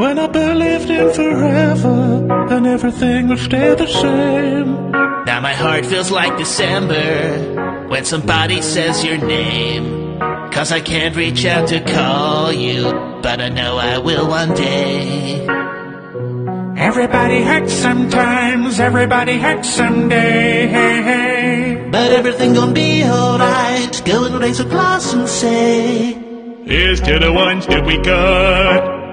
When I believed in forever and everything would stay the same. Now my heart feels like December when somebody says your name. Cause I can't reach out to call you, but I know I will one day. Everybody hurts sometimes, everybody hurts someday. Hey, hey. But everything gonna be alright. Go and raise a glass and say, Here's to the ones that we got.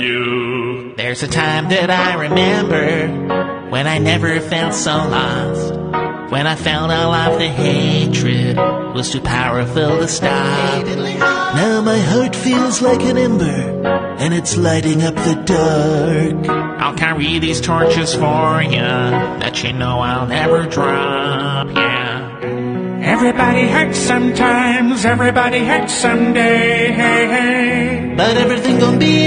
you. There's a time that I remember when I never felt so lost. When I felt all of the hatred was too powerful to stop. Now my heart feels like an ember and it's lighting up the dark. I'll carry these torches for you that you know I'll never drop, yeah. Everybody hurts sometimes, everybody hurts someday, hey, hey. But everything gonna be